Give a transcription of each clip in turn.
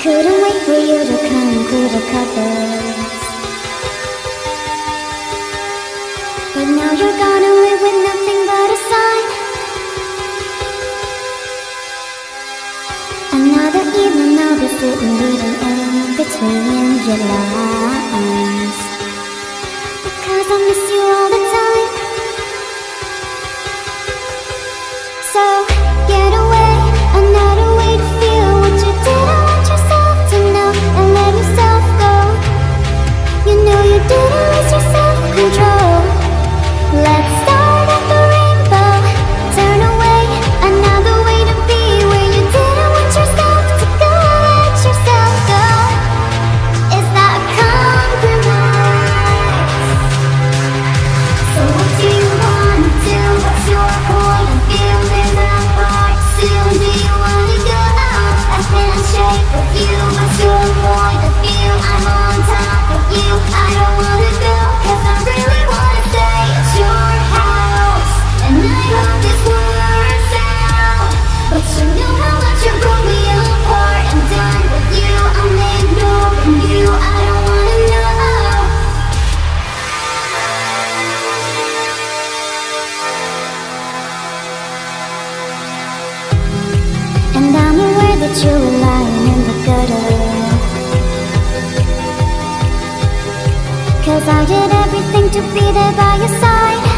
Couldn't wait for you to come through the covers But now you're gone and live with nothing but a sigh. Another evening I'll be sitting reading in between your lines. Because I miss you all when I shake with you, I feel more the feel I'm on top of you. I you were lying in the gutter. Cause I did everything to be there by your side.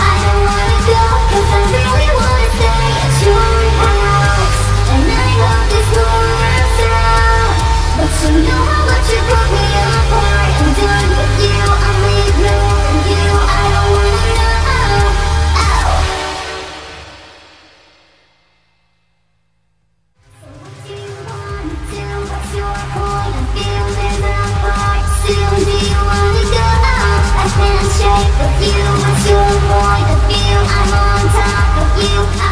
Take the view, it's you, boy, the view I'm on top of you.